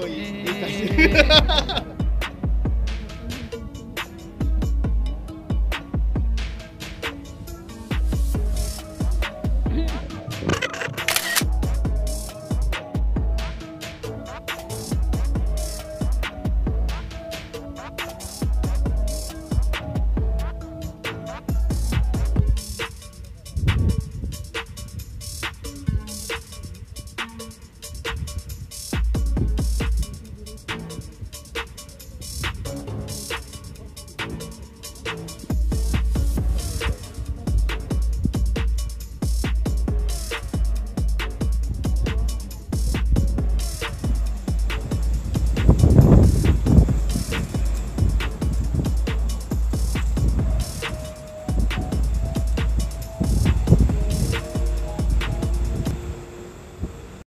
ごいいい感じ。